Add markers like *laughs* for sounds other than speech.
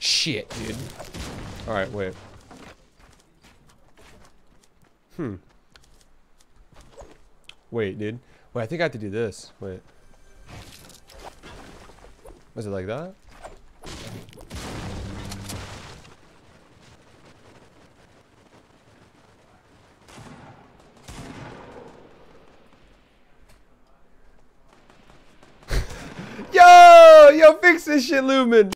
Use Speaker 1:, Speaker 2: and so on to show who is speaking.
Speaker 1: Shit, dude. Alright, wait. Hmm. Wait, dude. Wait, I think I have to do this. Wait. Was it like that? *laughs* yo! Yo, fix this shit, Lumen!